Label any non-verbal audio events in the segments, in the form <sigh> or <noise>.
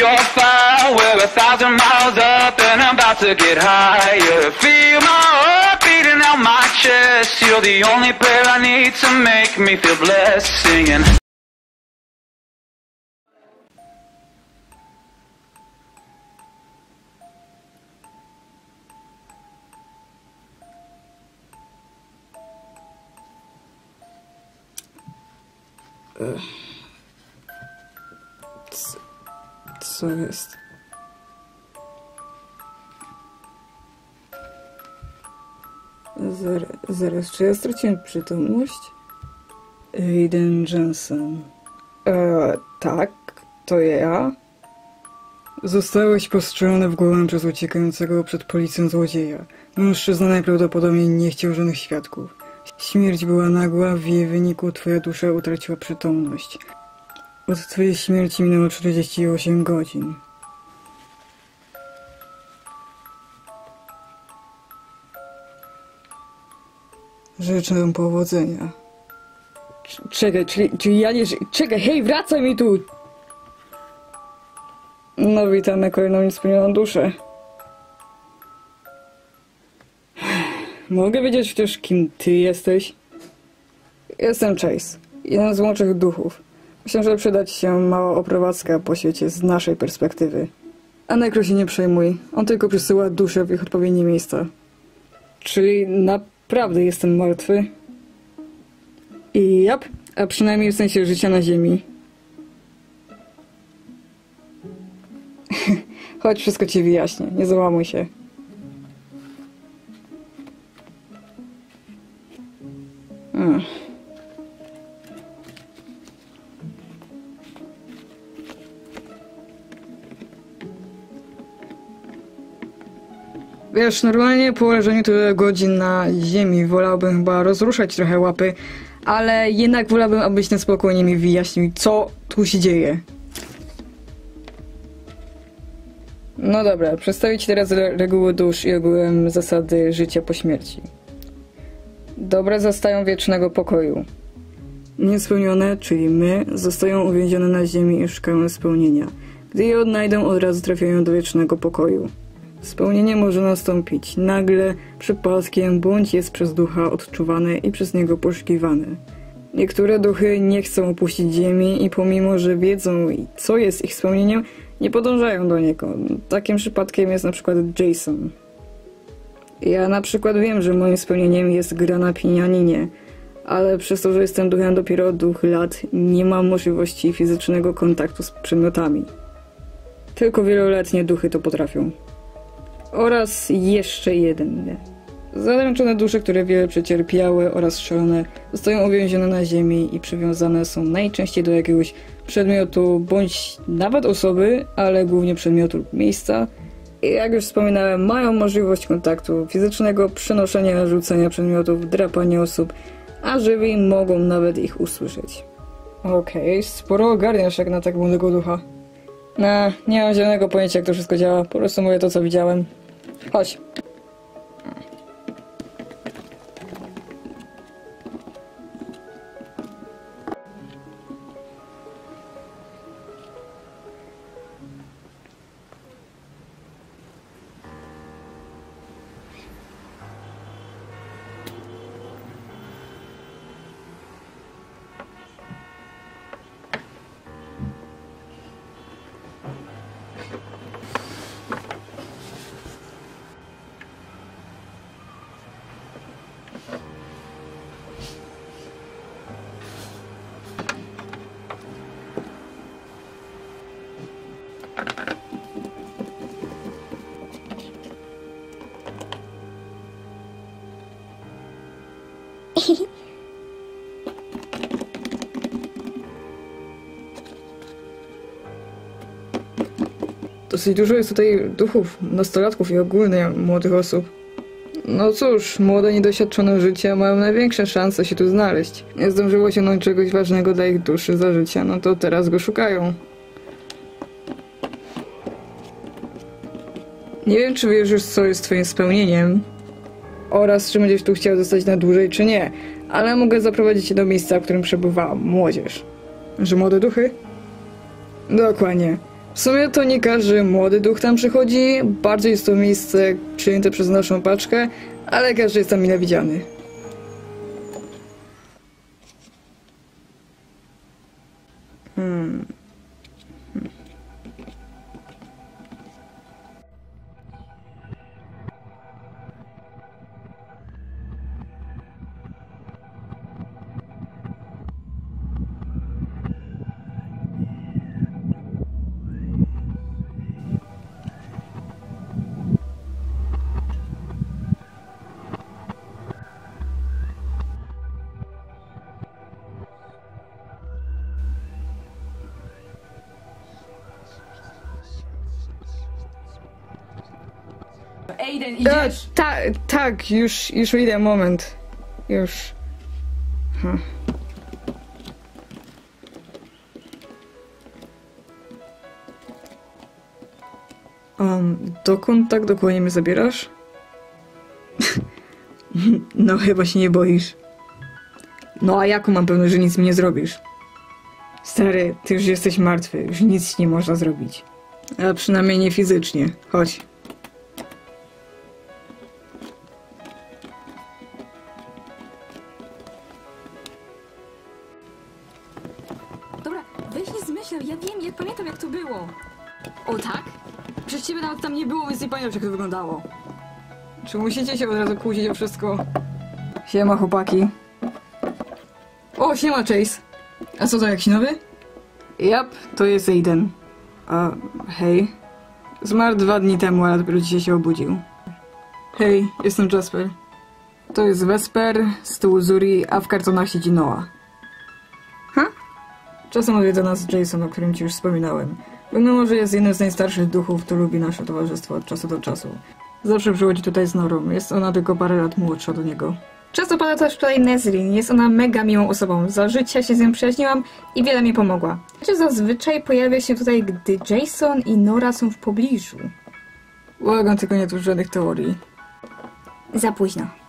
your fire. We're a thousand miles up and I'm about to get higher. Feel my heart beating out my chest. You're the only prayer I need to make me feel blessed. Singing. Co jest? Zaraz, zaraz, czy ja straciłem przytomność? Aiden Johnson. E, tak, to ja. Zostałeś postrzelony w głowę przez uciekającego przed policją złodzieja. Mężczyzna najprawdopodobniej nie chciał żadnych świadków. Śmierć była nagła, w jej wyniku twoja dusza utraciła przytomność. Od twojej śmierci minęło 48 godzin. Życzę powodzenia. Cz- Czekaj, czyli, czyli ja nie Czekaj, hej, wracaj mi tu! No witamy kolejną niespełnioną duszę. Mogę wiedzieć chociaż kim ty jesteś? Jestem Chase, jeden z łączych duchów. Myślę, że przyda ci się mała oprowadzka po świecie z naszej perspektywy. A Nekro się nie przejmuj, on tylko przysyła duszę w ich odpowiednie miejsca. Czyli naprawdę jestem martwy? I jap, a przynajmniej w sensie życia na ziemi. <laughs> Chodź, wszystko ci wyjaśnię, nie załamuj się. Wiesz, normalnie po leżeniu tyle godzin na ziemi wolałbym chyba rozruszać trochę łapy, ale jednak wolałbym, abyś ten spokojnie mi wyjaśnił, co tu się dzieje. No dobra, przedstawię ci teraz re reguły dusz i ogółem zasady życia po śmierci. Dobre zastają wiecznego pokoju. Niespełnione, czyli my, zostają uwięzione na ziemi i szukają spełnienia. Gdy je odnajdą, od razu trafiają do wiecznego pokoju. Spełnienie może nastąpić nagle, przypadkiem, bądź jest przez ducha odczuwane i przez niego poszukiwane. Niektóre duchy nie chcą opuścić ziemi i pomimo, że wiedzą, co jest ich spełnieniem, nie podążają do niego. Takim przypadkiem jest na przykład Jason. Ja na przykład wiem, że moim spełnieniem jest gra na pianinie, ale przez to, że jestem duchem dopiero od dwóch lat, nie mam możliwości fizycznego kontaktu z przedmiotami. Tylko wieloletnie duchy to potrafią. Oraz jeszcze jeden. Zadręczone dusze, które wiele przecierpiały oraz szalone, zostają uwięzione na ziemi i przywiązane są najczęściej do jakiegoś przedmiotu, bądź nawet osoby, ale głównie przedmiotu lub miejsca. I jak już wspominałem, mają możliwość kontaktu fizycznego, przenoszenia, rzucenia przedmiotów, drapania osób, a żywi mogą nawet ich usłyszeć. Okej, sporo ogarniasz jak na tak młodego ducha. No, nie mam zielonego pojęcia jak to wszystko działa, po prostu mówię to co widziałem. Chodź. <laughs> Dosyć dużo jest tutaj duchów, nastolatków i ogólnie młodych osób. No cóż, młode, niedoświadczone życia mają największe szanse się tu znaleźć. Nie zdążyło osiągnąć czegoś ważnego dla ich duszy za życia, no to teraz go szukają. Nie wiem, czy wiesz już, co jest twoim spełnieniem oraz czy będziesz tu chciał zostać na dłużej, czy nie, ale mogę zaprowadzić cię do miejsca, w którym przebywa młodzież. Że młode duchy? Dokładnie. W sumie to nie każdy młody duch tam przychodzi, bardziej jest to miejsce przyjęte przez naszą paczkę, ale każdy jest tam mile widziany. Aiden, E, idziesz? ta, tak, już, już idę, moment. Już. Hm. Um, dokąd tak dokładnie mnie zabierasz? <laughs> no chyba się nie boisz. No a jaką mam pewność, że nic mi nie zrobisz? Stary, ty już jesteś martwy, już nic nie można zrobić. A przynajmniej nie fizycznie. Chodź. Weź nie zmyślaj, ja wiem, ja pamiętam jak to było. O tak? Przez ciebie nawet tam nie było, więc nie pamiętam jak to wyglądało. Czy musicie się od razu kłócić o wszystko? Siema chłopaki. O, siema Chase. A co to, jakiś nowy? Jap, to jest Aiden. A, hej. Zmarł dwa dni temu, ale dopiero dzisiaj się obudził. Hej, jestem Jasper. To jest Vesper, z tyłu Zuri, a w kartonach siedzi Noah. Czasem odwiedza nas Jason, o którym ci już wspominałem. Mimo, że jest jednym z najstarszych duchów, to lubi nasze towarzystwo od czasu do czasu. Zawsze przychodzi tutaj z Norą. Jest ona tylko parę lat młodsza do niego. Często pada też tutaj Nezrin. Jest ona mega miłą osobą. Za życia się z nią przyjaźniłam i wiele mi pomogła. Chociaż zazwyczaj pojawia się tutaj, gdy Jason i Nora są w pobliżu. Błagam, tylko nie tu żadnych teorii. Za późno.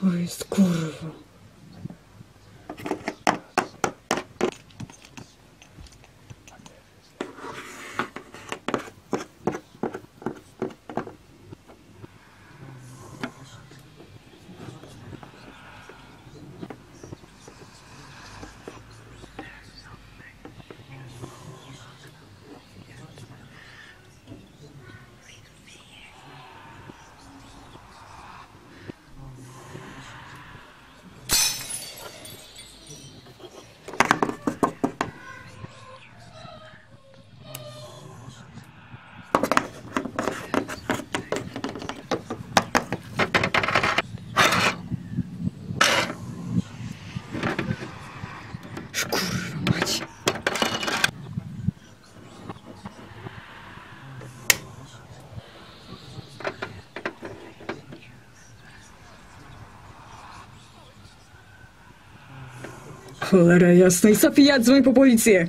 Co jest kurwa? Cholera jasna i Safia, dzwoń po policję.